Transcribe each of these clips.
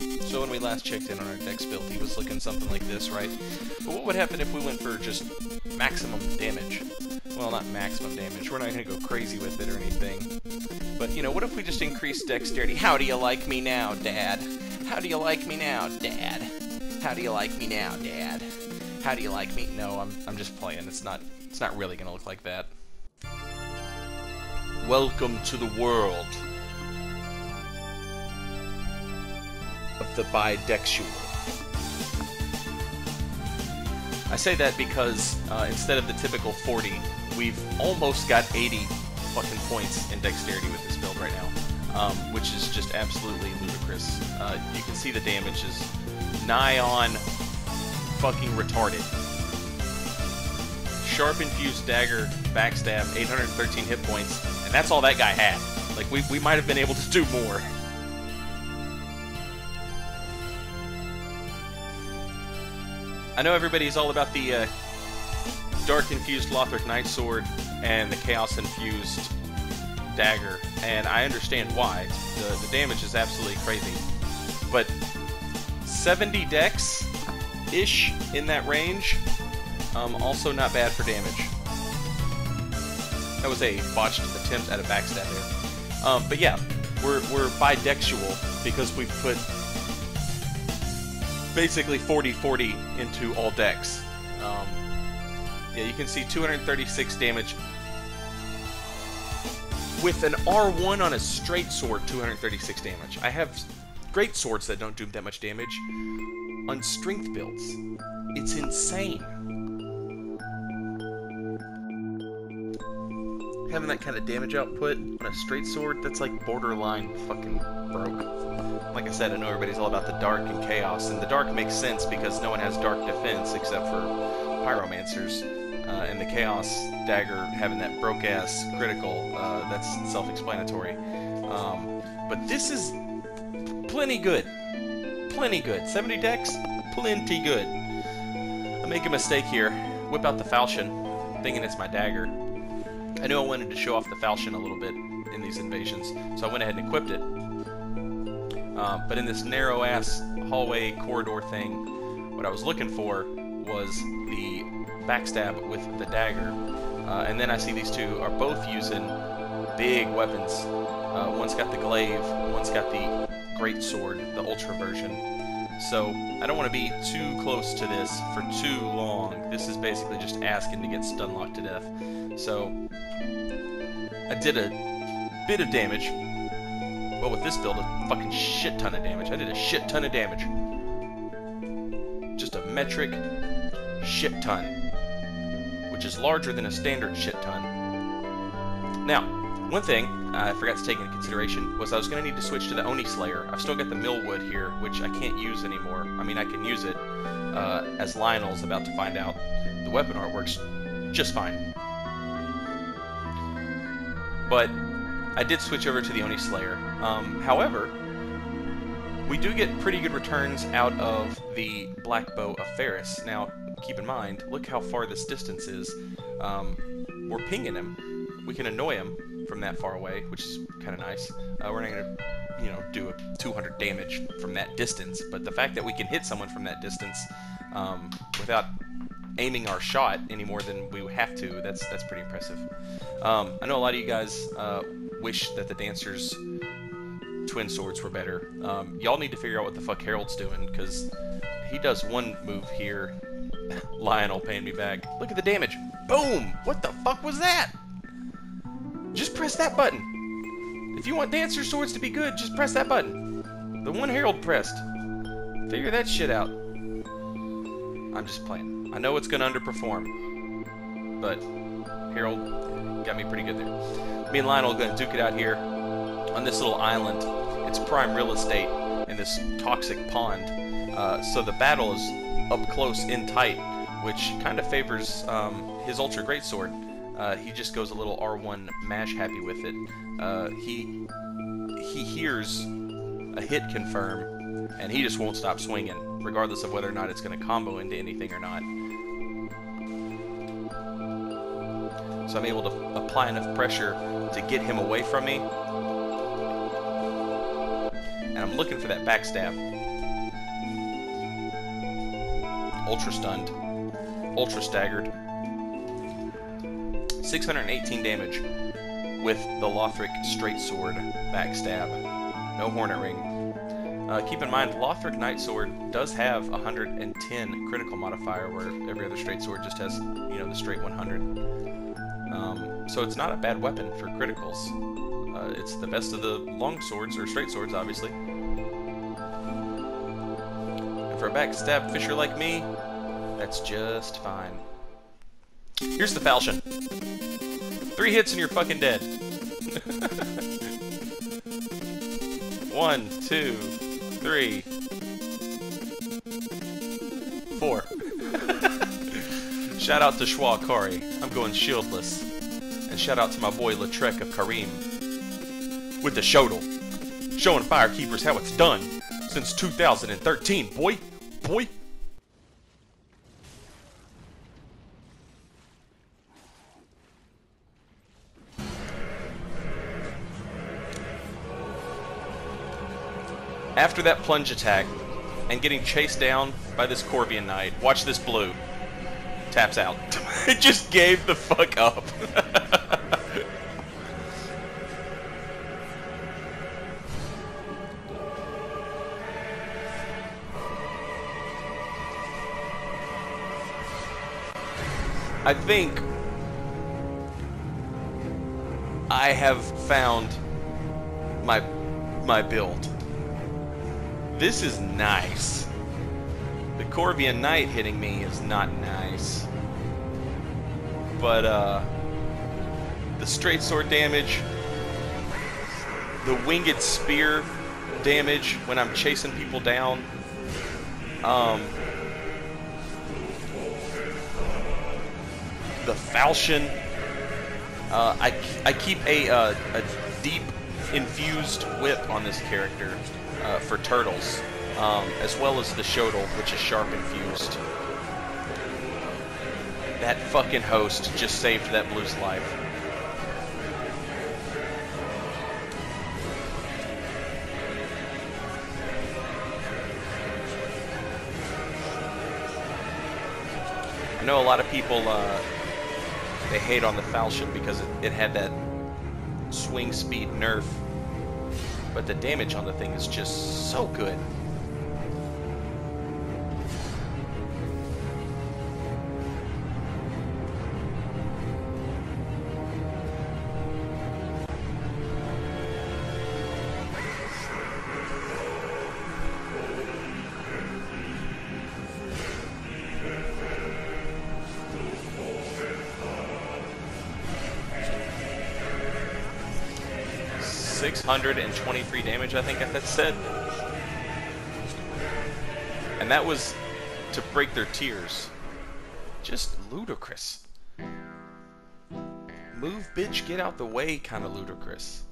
So when we last checked in on our Dex build, he was looking something like this, right? But what would happen if we went for just maximum damage? Well, not maximum damage. We're not going to go crazy with it or anything. But, you know, what if we just increase dexterity? How do you like me now, Dad? How do you like me now, Dad? How do you like me now, Dad? How do you like me? No, I'm, I'm just playing. It's not, it's not really going to look like that. Welcome to the world the bidexual. I say that because uh, instead of the typical 40, we've almost got 80 fucking points in dexterity with this build right now, um, which is just absolutely ludicrous. Uh, you can see the damage is nigh on fucking retarded. Sharp infused dagger, backstab, 813 hit points, and that's all that guy had. Like we we might have been able to do more. I know everybody's all about the uh, Dark Infused Lothric Knight Sword and the Chaos Infused Dagger, and I understand why. The, the damage is absolutely crazy. But 70 dex ish in that range, um, also not bad for damage. That was a botched attempt at a backstab there. Um, but yeah, we're, we're bidexual because we've put basically 40-40 into all decks. Um, yeah, you can see 236 damage with an R1 on a straight sword, 236 damage. I have great swords that don't do that much damage on strength builds. It's insane. Having that kind of damage output on a straight sword, that's like borderline fucking broke. Like I said, I know everybody's all about the dark and chaos, and the dark makes sense because no one has dark defense except for pyromancers. Uh, and the chaos dagger having that broke ass critical, uh, that's self-explanatory. Um, but this is plenty good. Plenty good. 70 dex, plenty good. I make a mistake here. Whip out the falchion, thinking it's my dagger. I knew I wanted to show off the falchion a little bit in these invasions, so I went ahead and equipped it. Um, but in this narrow-ass hallway corridor thing, what I was looking for was the backstab with the dagger. Uh, and then I see these two are both using big weapons. Uh, one's got the glaive, one's got the great sword, the ultra version. So I don't want to be too close to this for too long. This is basically just asking to get stun locked to death. So I did a bit of damage. Well, with this build, a fucking shit ton of damage. I did a shit ton of damage. Just a metric shit ton, which is larger than a standard shit ton. Now, one thing I forgot to take into consideration was I was going to need to switch to the Oni Slayer. I've still got the Millwood here, which I can't use anymore. I mean, I can use it, uh, as Lionel's about to find out. The weapon art works just fine. But I did switch over to the Oni Slayer. Um, however, we do get pretty good returns out of the Black Bow of Pharis. Now, keep in mind, look how far this distance is. Um, we're pinging him. We can annoy him from that far away, which is kind of nice. Uh, we're not going to, you know, do a 200 damage from that distance, but the fact that we can hit someone from that distance um, without aiming our shot any more than we have to, that's that's pretty impressive. Um, I know a lot of you guys uh, wish that the Dancer's twin swords were better. Um, y'all need to figure out what the fuck Harold's doing, because he does one move here. Lionel paying me back. Look at the damage. Boom! What the fuck was that? Just press that button. If you want Dancer swords to be good, just press that button. The one Harold pressed. Figure that shit out. I'm just playing. I know it's gonna underperform, but Harold got me pretty good there. Me and Lionel are gonna duke it out here on this little island. It's prime real estate in this toxic pond. Uh, so the battle is up close in tight, which kind of favors um, his Ultra Greatsword. Uh, he just goes a little R1 mash happy with it. Uh, he he hears a hit confirm, and he just won't stop swinging, regardless of whether or not it's going to combo into anything or not. So I'm able to apply enough pressure to get him away from me. And I'm looking for that backstab. ultra stunned, ultra staggered. 618 damage with the Lothric Straight Sword backstab. No Hornet Ring. Uh, keep in mind, Lothric Knight Sword does have 110 critical modifier, where every other straight sword just has, you know, the straight 100. Um, so it's not a bad weapon for criticals. Uh, it's the best of the long swords, or straight swords, obviously. And for a backstab fisher like me, that's just fine. Here's the falchion. Three hits and you're fucking dead. One, two, three, shout out to Schwa Kari. I'm going shieldless. And shout out to my boy Lautrec of Carim. With the Shotel. Showing firekeepers how it's done. Since 2013, boy. Boy. After that plunge attack and getting chased down by this Corvian Knight, watch this blue. Taps out. it just gave the fuck up. I think I have found my my build. This is nice. Corvian Knight hitting me is not nice. But, uh, the straight sword damage, the winged spear damage when I'm chasing people down, um, the falchion, uh, I, I keep a, uh, a deep infused whip on this character uh, for turtles, um, as well as the Shotel, which is sharp infused. That fucking host just saved that blue's life. I know a lot of people, uh, they hate on the Falchion because it, it had that swing speed nerf but the damage on the thing is just so good. Six hundred and twenty-three damage, I think that said. And that was to break their tears. Just ludicrous. Move, bitch, get out the way, kind of ludicrous.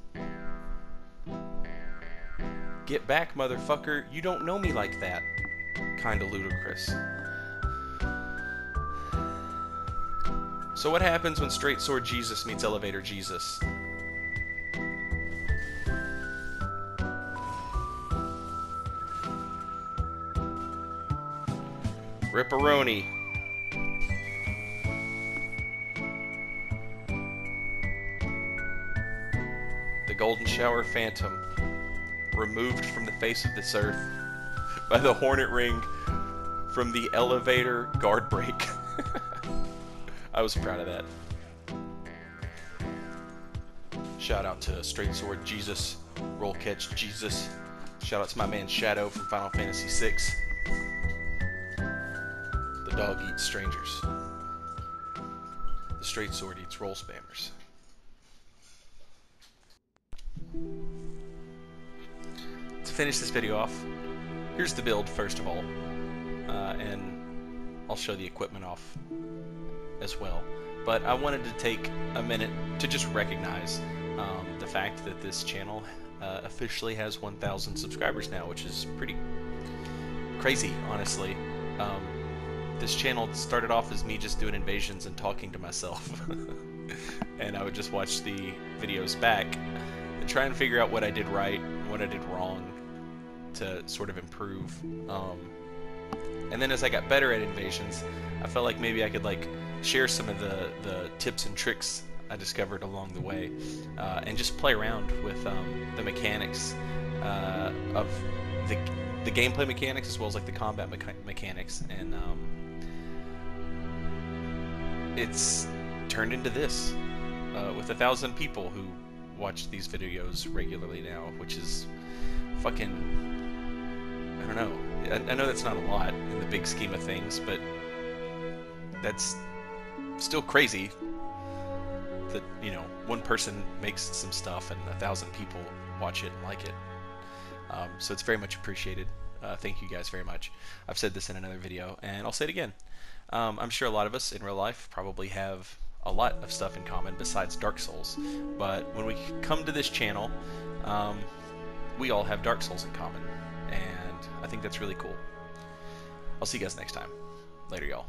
Get back, motherfucker. You don't know me like that. Kind of ludicrous. So what happens when Straight Sword Jesus meets Elevator Jesus? Ripperoni. The Golden Shower Phantom, removed from the face of this earth by the Hornet Ring from the elevator guard break. I was proud of that. Shout out to Straight Sword Jesus, Roll Catch Jesus. Shout out to my man Shadow from Final Fantasy VI dog eats strangers. The straight sword eats roll spammers. To finish this video off, here's the build first of all, uh, and I'll show the equipment off as well. But I wanted to take a minute to just recognize um, the fact that this channel uh, officially has 1,000 subscribers now, which is pretty crazy, honestly. Um, this channel started off as me just doing invasions and talking to myself. and I would just watch the videos back and try and figure out what I did right and what I did wrong to sort of improve. Um, and then as I got better at invasions, I felt like maybe I could like share some of the the tips and tricks I discovered along the way, uh, and just play around with um, the mechanics uh, of the the gameplay mechanics as well as like the combat mecha- mechanics, and um, it's turned into this uh, with a thousand people who watch these videos regularly now, which is fucking I don't know. I, I know that's not a lot in the big scheme of things, but that's still crazy that you know one person makes some stuff and a thousand people watch it and like it. Um, so it's very much appreciated. Uh, thank you guys very much. I've said this in another video, and I'll say it again. Um, I'm sure a lot of us in real life probably have a lot of stuff in common besides Dark Souls, but when we come to this channel, um, we all have Dark Souls in common, and I think that's really cool. I'll see you guys next time. Later, y'all.